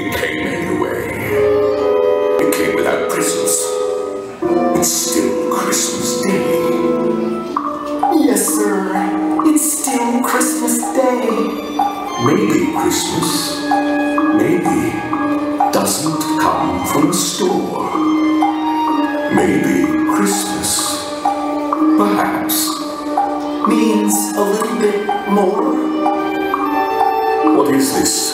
It came anyway. It came without Christmas. It's still Christmas Day. Yes, sir. It's still Christmas Day. Maybe Christmas, maybe, doesn't come from a store. Maybe Christmas, perhaps, Means a little bit more. what is this?